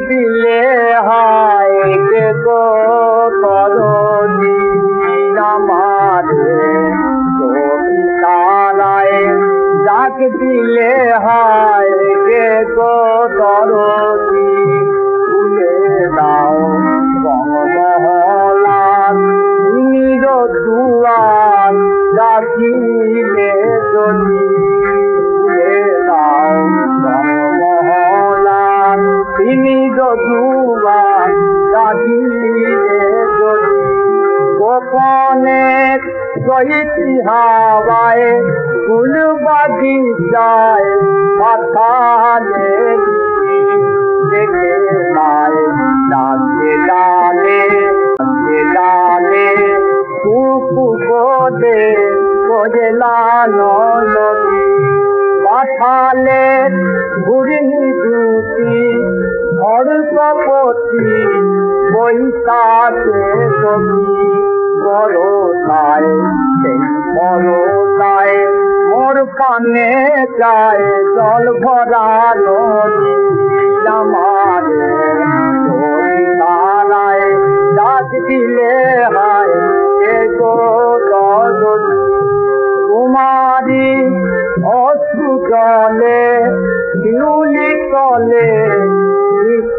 দিলে হায় কে গো করনি আমারে তারায় ডাক দিলে হায় কে গো করনি গোপনে চৈতি হাওয়ায় ফুল বাগিচায় পাথালে দেখে নাই ডাকে ডালে ডাকে ডালে কুকু গোদে কোজলা নদী পাঠালে ঘুরি জুতি হরপতি বৈশাখে কবি বড়তায় সেই বড়তায় মোর কানে যায় জল ভরা নদী আমারে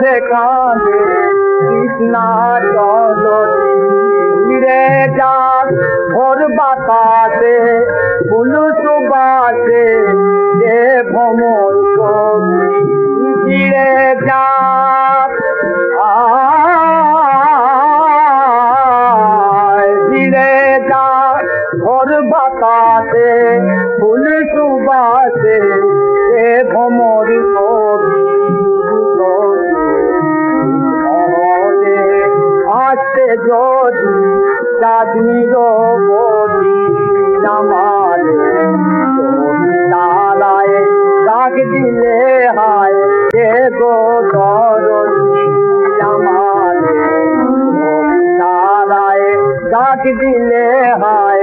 কাঁদে কৃষ্ণা চলতি রে যাক ভোর বাতাসে ফুলু সুবাসে দে ভ্রমণ ফিরে আয় ফিরে যাক ভোর বাতাসে ফুল সুবাসে দে ভ্রমণ বলি নামালে। তারায় ডাক দিলে হায় কে গো দিলে হায়